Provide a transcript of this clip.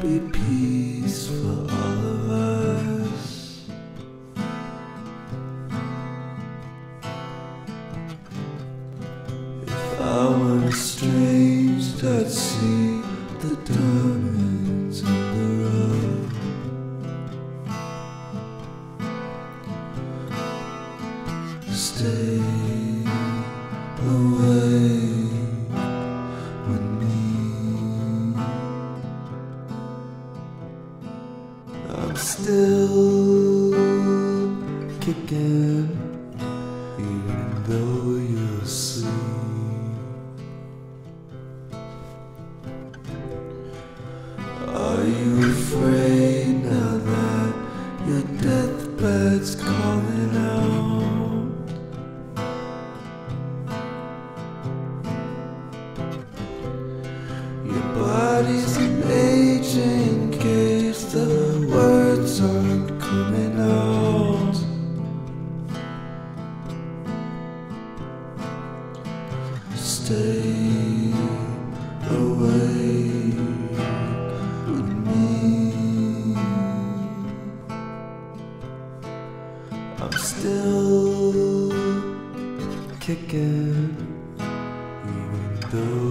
be peace for all of us. If I were strange, I'd see the diamonds in the rough. Stay. I'm still kicking, even though you're asleep. Are you afraid now that your deathbed's calling out? Your body's Stay away with me. I'm still kicking, even though.